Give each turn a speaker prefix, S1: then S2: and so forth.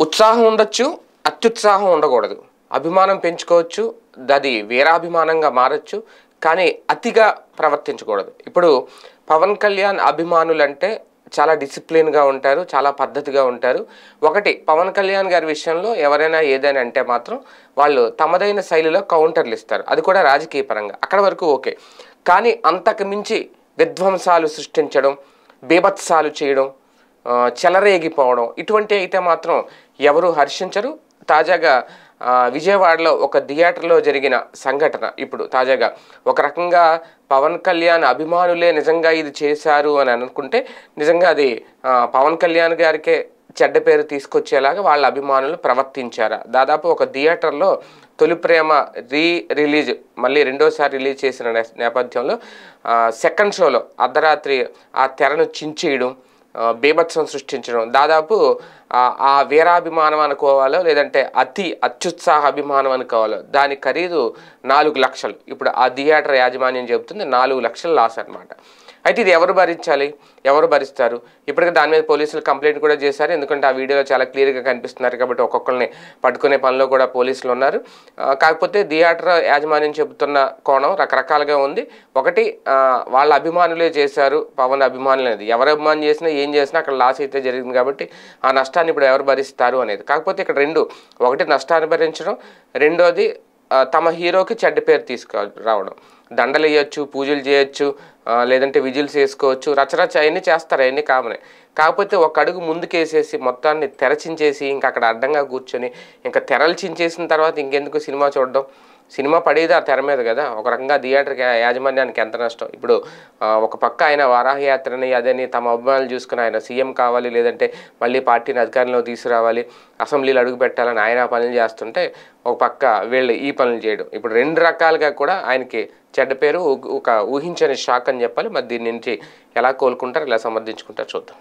S1: ఉత్సాహం ఉండొచ్చు అత్యుత్సాహం ఉండకూడదు. అభిమానం పెంచుకోవచ్చు అది వీరాభిమానంగా మారచ్చు కానీ అతిగా ప్రవర్తించకూడదు. ఇప్పుడు పవన్ కళ్యాణ్ అభిమానులంటే చాలా డిసిప్లిన్గా ఉంటారు చాలా పద్ధతిగా ఉంటారు. ఒకటి పవన్ కళ్యాణ్ గారి విషయంలో ఎవరైనా ఏదైనా అంటే మాత్రం వాళ్ళు తమదైన శైలిలో కౌంటర్లు ఇస్తారు. అది కూడా రాజకీయ పరంగా. అక్కడ వరకు ఓకే. కానీ అంతకు మించి విధ్వంసాలు సృష్టించడం బీభత్సాలు చేయడం చెలరేగిపోవడం. ఇటువంటి అయితే మాత్రం ఎవరు హర్షించరు. తాజాగా విజయవాడలో ఒక థియేటర్లో జరిగిన సంఘటన ఇప్పుడు. తాజాగా ఒక రకంగా పవన్ కళ్యాణ్ అభిమానులే నిజంగా ఇది చేశారు అని అనుకుంటే నిజంగా అది పవన్ కళ్యాణ్ గారికే చెడ్డ పేరు తీసుకొచ్చేలాగా వాళ్ళ అభిమానులు ప్రవర్తించారా? దాదాపు ఒక థియేటర్లో తొలి ప్రేమ రీ రిలీజ్ మళ్ళీ రెండోసారి రిలీజ్ చేసిన నేపథ్యంలో సెకండ్ షోలో అర్ధరాత్రి ఆ తెరను చించేయడం బీభత్సం సృష్టించడం. దాదాపు ఆ, వీరాభిమానం అనుకోవాలో లేదంటే అతి అత్యుత్సాహ అభిమానం అనుకోవాలో దాని ఖరీదు నాలుగు లక్షలు. ఇప్పుడు ఆ థియేటర్ యాజమాన్యం చెబుతుంది నాలుగు లక్షలు లాస్ అన్నమాట. అయితే ఇది ఎవరు భరించాలి? ఎవరు భరిస్తారు? ఇప్పటికే దాని మీద పోలీసులు కంప్లైంట్ కూడా చేశారు. ఎందుకంటే ఆ వీడియోలో చాలా క్లియర్గా కనిపిస్తున్నారు కాబట్టి ఒక్కొక్కరిని పట్టుకునే పనిలో కూడా పోలీసులు ఉన్నారు. కాకపోతే థియేటర్ యాజమాన్యం చెబుతున్న కోణం రకరకాలుగా ఉంది. ఒకటి వాళ్ళ అభిమానులే చేశారు పవన్ అభిమానులు అనేది. ఎవరు అభిమానం చేసినా ఏం చేసినా అక్కడ లాస్ అయితే జరిగింది కాబట్టి ఆ నష్టాన్ని ఇప్పుడు ఎవరు భరిస్తారు అనేది. కాకపోతే ఇక్కడ రెండు. ఒకటి నష్టాన్ని భరించడం. రెండోది తమ హీరోకి చెడ్డ పేరు తీసుకు రావడం దండలు వేయచ్చు పూజలు చేయొచ్చు లేదంటే విజిల్స్ వేసుకోవచ్చు. రచరచ అవన్నీ చేస్తారు? అవన్నీ కామనే? కాకపోతే ఒక అడుగు ముందుకేసేసి మొత్తాన్ని తెరచించేసి ఇంకా అక్కడ అడ్డంగా కూర్చొని ఇంకా తెరలు చించేసిన తర్వాత ఇంకెందుకు సినిమా చూడడం? సినిమా పడేది ఆ తెర మీద కదా? ఒక రకంగా థియేటర్కి యాజమాన్యానికి ఎంత నష్టం? ఇప్పుడు ఒక పక్క ఆయన వారాహయాత్రని అదని తమ అభిమానులు చూసుకుని ఆయన సీఎం కావాలి లేదంటే మళ్ళీ పార్టీని అధికారంలో తీసుకురావాలి అసెంబ్లీలో అడుగు పెట్టాలని ఆయన ఆ పనులు చేస్తుంటే ఒక పక్క వీళ్ళు ఈ పనులు చేయడం. ఇప్పుడు రెండు రకాలుగా కూడా ఆయనకి చెడ్డ పేరు ఒక ఊహించని షాక్ అని చెప్పాలి. మరి దీని నుంచి ఎలా కోలుకుంటారు ఎలా సమర్థించుకుంటారు చూద్దాం.